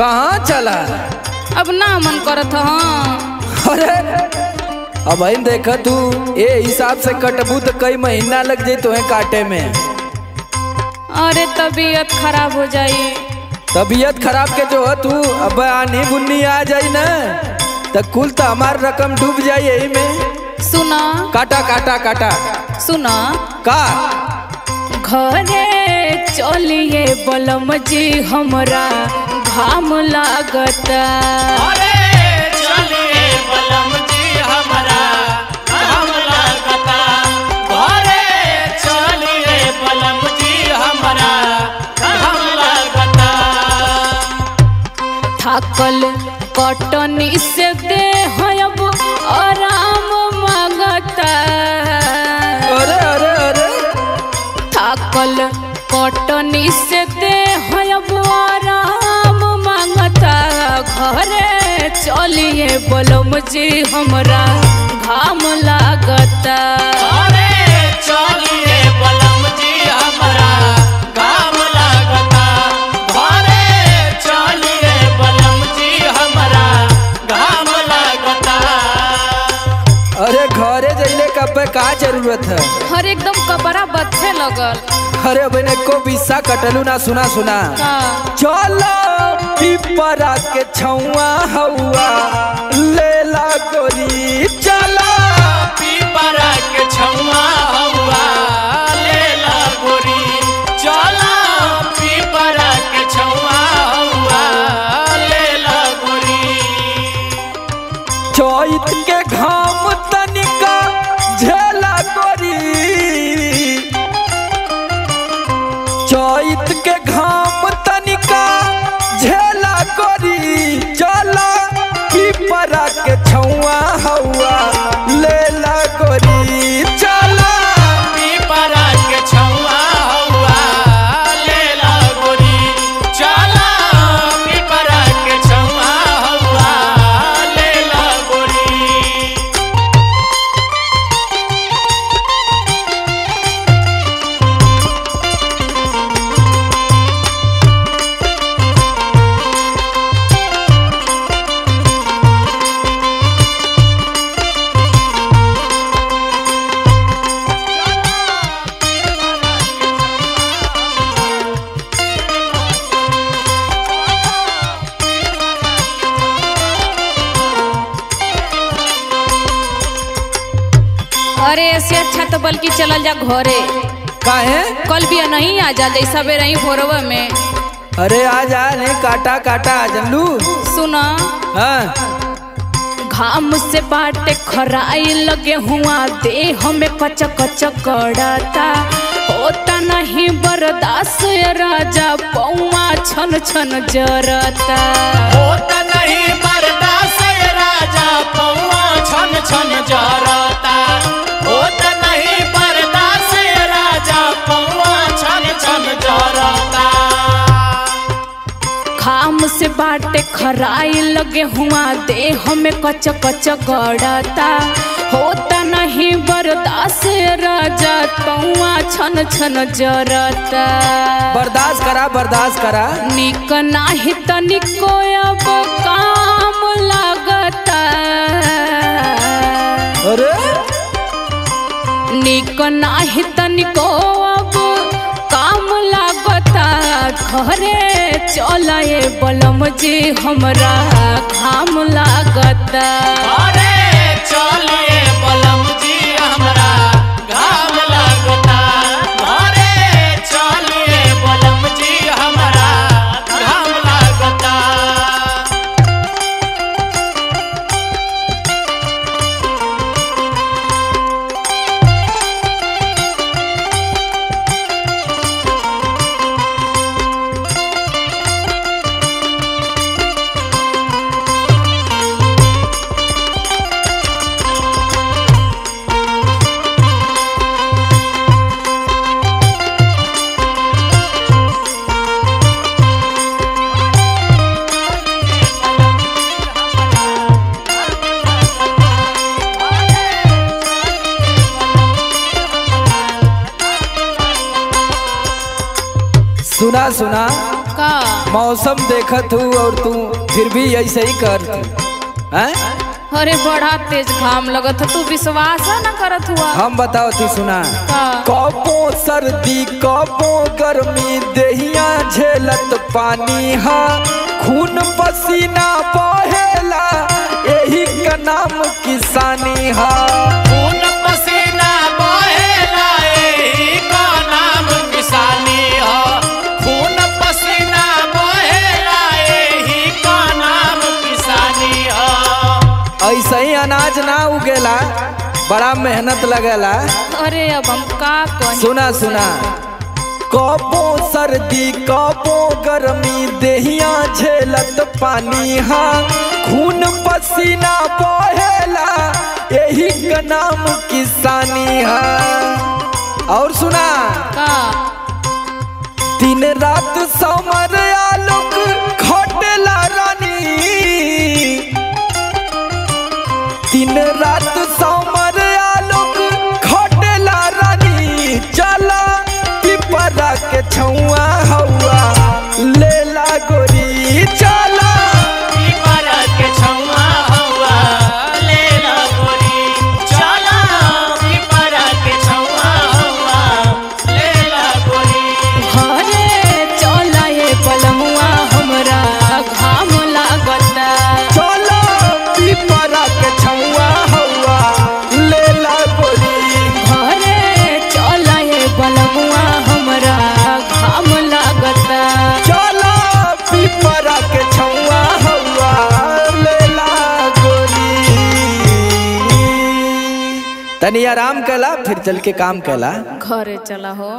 कहाँ चला? अब ना मन करत हाँ। अरे अब इन देखा तू ए हिसाब से कटबू तो कई महीना लग जाई तुम्हें काटे में। अरे तबीयत खराब हो जाई। तबीयत खराब के जो है तू अब आनी बुन्नी आ जाये ना। तो कुल तो हमार रकम डूब जाये यही में। सुना। काटा काटा काटा। सुना। का? घरे चलिए बलम जी हमरा। घाम लागता। अरे चलिए बलम जी हमारा हम लगता। चलिए बलम जी हमारा हम लगता। थाकल कटनी से दे अब आराम माँगता। अरे अरे अरे। थाकल कटनी से दे बलम जी हमरा घाम लागता। अरे चलिए बलम जी हमारा काम लगता। घरे चलिए बलम जी हमारा काम लगता। अरे घरे जइले कब का ज़रूरत है? हर एकदम कपड़ा बच्चे लगल। अरे अब को बिस्सा कटलू ना सुना सुना। चलो। पिपरा के छौआ हौआ लेला गोरी चलो। पीपरा के छुआ हुआ ले ला गोरी चला। पीपरा के छुआ हुआ ले ला गोरी। चैत के घाम पिपरा के छौआ हौआ। अरे ऐसे अच्छा तो बल्कि चलल जा घरे। काहे? कल भी नहीं आ जा जैसा बे रही भोरवा में। अरे आ जा नहीं काटा काटा आ जनलू सुना? हाँ। घाम से बाटे खराई लगे हुआ देह में कच कच कड़ाता होता नहीं बर्दाश्त राजा पौआ छन छन जरता। होत नहीं बर्दाश्त राजा पौआ छन छन जरता। घाम से बाटे खराई लगे हुआ देह में कच कच गड़ता। होता नहीं बर्दाश्त राजा पौआ छन छन जरता। बर्दाश्त करा बर्दाश्त करा। निक नाही तनिको अब काम लागता। अरे! निक नाही तनिको अब घरे चलाए बलम जी हमरा घाम लागत। अरे चलाए बलम सुना सुना। का? मौसम देखत हूँ और तू फिर भी ऐसे ही कर अरे बड़ा तेज घाम लगत ह तू विश्वास न करत हुआ। हम बताओ तू सुना। कबो सर्दी कबो गर्मी देहिया झेलत पानी हा। खून पसीना बहेला यही का नाम किसानी हा। हो ऐसे ही अनाज ना उगेला बड़ा मेहनत लगेला। अरे अब हम का सुना सुना। कबो सर्दी कबो गर्मी देहिया झेलत पानी हा खून पसीना बहेला यही का नाम किसानी हा। और सुना। का? दिन रात समर आलोक रात समर तनी आराम कैला फिर चल के काम कला। घरे चला हो।